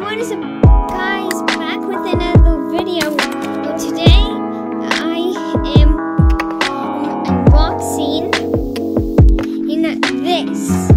what is up, guys? Back with another video. Today, I am um, unboxing in this.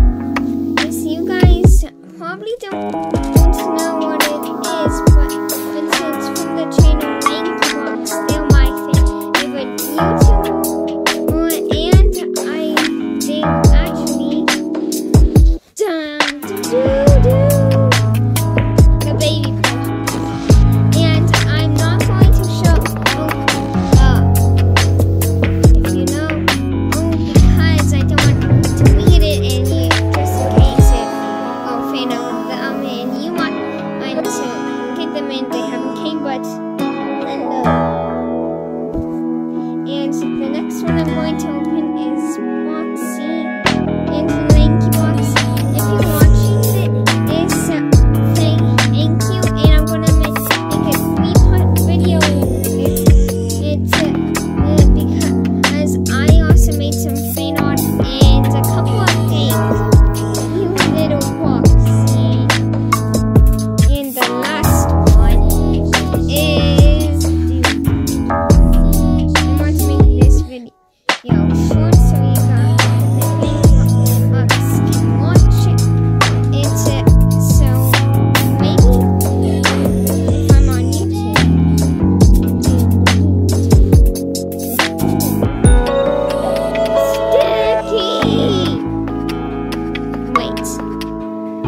Wait.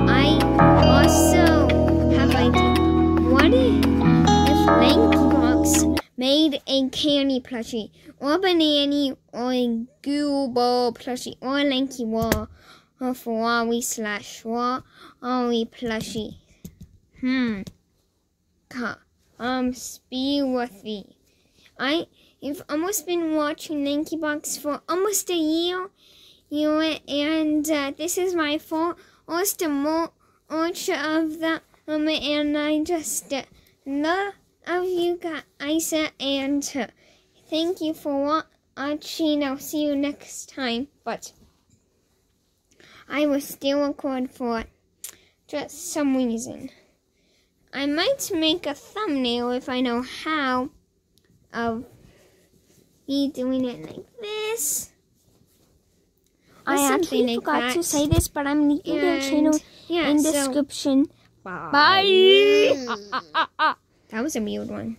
I also have idea. What if Lanky Box made a candy plushie, or banana, or a Google plushie, or Lanky Wall, or Ferrari slash Ferrari plushie? Hmm. Um, be. I have almost been watching LankyBox for almost a year, you and uh, this is my first watch of the um, and I just uh, love you guys and uh, thank you for watching. I'll see you next time, but I will still record for just some reason. I might make a thumbnail if I know how of me doing it like this. I actually forgot that. to say this, but I'm linking their channel yeah, in so- description. Bye. Bye. Ah, ah, ah, ah. That was a weird one.